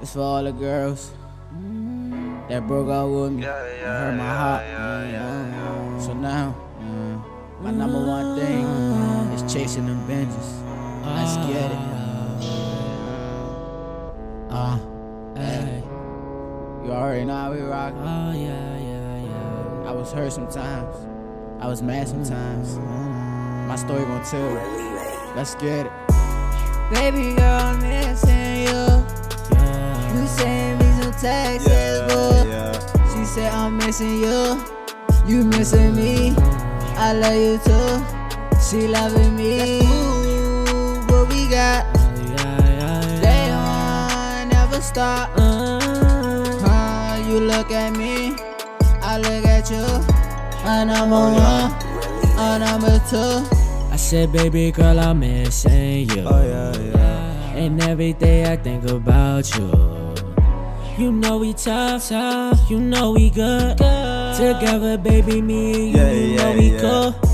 It's for all the girls that broke out with me Yeah, and yeah, hurt my yeah, heart. yeah, yeah, So now, my number one thing is chasing them Benjis. Let's get it. Uh, hey. You already know how we rock. Oh yeah, yeah, yeah. I was hurt sometimes. I was mad sometimes. My story gonna tell. Let's get it. Baby girl, I'm missing missing you. You missing me. I love you too. She loving me. Ooh, what we got? Oh, yeah, yeah, Day one, never stop. Uh, you look at me, I look at you. A number one, a number two. I said, baby girl, I'm missing you. Oh, yeah, yeah. And every day I think about you. You know we tough, tough. You know we good. good. Together, baby, me and you, Yeah, you know yeah, we yeah. cool.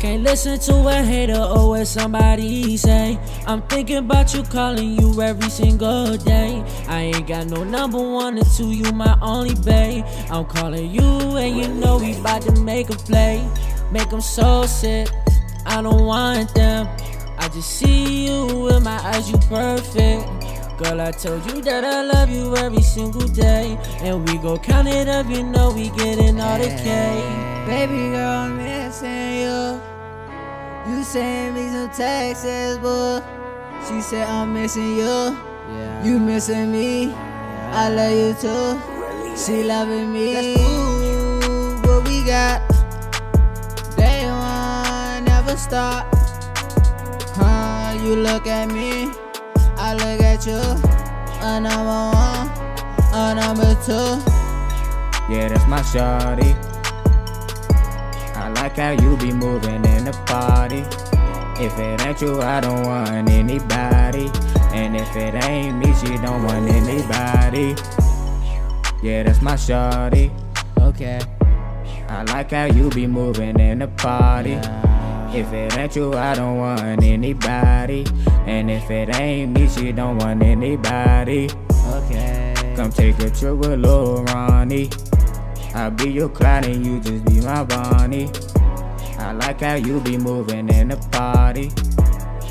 Can't listen to a hater or what somebody say. I'm thinking about you, calling you every single day. I ain't got no number one or two, you my only babe. I'm calling you, and you know we about to make a play. Make them so sick, I don't want them. I just see you with my eyes, you perfect. Girl, I told you that I love you every single day. And we go count it up, you know we getting all the cake. Baby girl, I'm missing you. You send me some texts, boy. She said I'm missing you. Yeah. You missing me. I love you too. She loving me. Ooh, what we got? Day one, never stop. Huh, you look at me. I look at you. A number one, a number two. Yeah, that's my shawty. I like how you be moving in the party. If it ain't you, I don't want anybody. And if it ain't me, she don't want anybody. Yeah, that's my shawty. Okay. I like how you be moving in the party. If it ain't you, I don't want anybody. And if it ain't me, she don't want anybody. Okay. Come take a trip with Lil Ronnie. I'll be your Clyde and you just be my Bonnie. I like how you be moving in the party.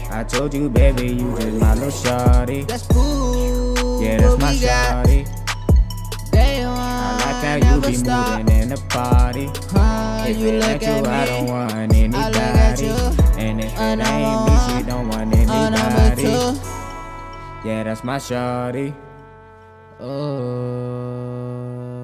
I told you, baby, you just my little shawty. That's cool. Yeah, that's my shawty. I like how you be stop. moving in the party. Huh, If you it ain't you. I don't want Yeah, that's my shawty. Oh.